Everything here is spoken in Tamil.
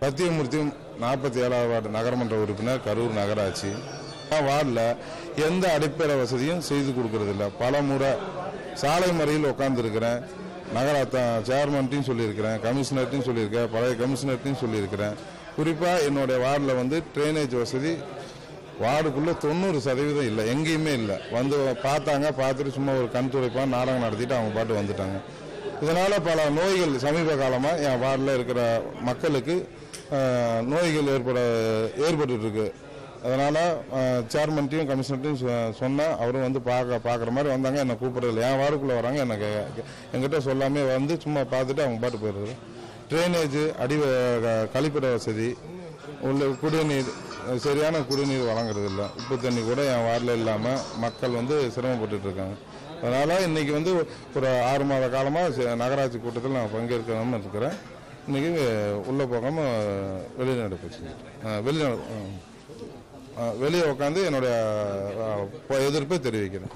ಪ್ರತಿಮೂರ್ತಿ நாற்பத்தி ஏழாவது வார்டு நகரமன்ற உறுப்பினர் கரூர் நகராட்சி. வார்டில் எந்த அடிப்படை வசதியும் செய்து கொடுக்கறதில்ல. பல முறை சாலை மறியல் உட்காந்துருக்கிறேன் நகர சேர்மன்ட்டையும் சொல்லியிருக்கிறேன் கமிஷனர்ட்டையும் சொல்லியிருக்கேன் பழைய கமிஷனர்ட்டையும் சொல்லியிருக்கிறேன். குறிப்பாக என்னுடைய வார்டில் வந்து ட்ரைனேஜ் வசதி வார்டுக்குள்ளே தொண்ணூறு சதவீதம் இல்லை எங்கேயுமே இல்லை. வந்து பார்த்தாங்க பார்த்துட்டு சும்மா ஒரு கண் துடைப்பான் நாடகம் நடத்திட்டு அவங்க பாட்டு வந்துட்டாங்க. இதனால் பல நோய்கள் சமீப காலமாக என் வார்டில் இருக்கிற மக்களுக்கு நோய்கள் ஏற்பட ஏற்பட்டுட்டு இருக்கு அதனால் சேர்மன்ட்டையும் கமிஷனர்ட்டையும் சொன்னேன் அவரும் வந்து பார்க்க பார்க்குற மாதிரி வந்தாங்க. என்னை கூப்பிட்றதில்ல. என் வாருக்குள்ளே வராங்க. எனக்கு என்கிட்ட சொல்லாமே வந்து சும்மா பார்த்துட்டு அவங்க பாட்டு போயிடுறது ட்ரைனேஜ் அடி கழிப்பிட வசதி உள்ள குடிநீர் சரியான குடிநீர் வழங்குறது இல்லை உப்பு தண்ணி கூட என் வார்டில் இல்லாமல் மக்கள் வந்து சிரமப்பட்டுட்டு இருக்காங்க அதனால் இன்னைக்கு வந்து ஒரு ஆறு மாத காலமாக நகராட்சி கூட்டத்தில் நான் பங்கேற்கணும்னு இருக்கிறேன். இன்னைக்கு உள்ளே போகாமல் வெளிநாடு போச்சு. வெளிநாடு வெளியே உட்காந்து என்னுடைய எதிர்ப்பை தெரிவிக்கிறேன்.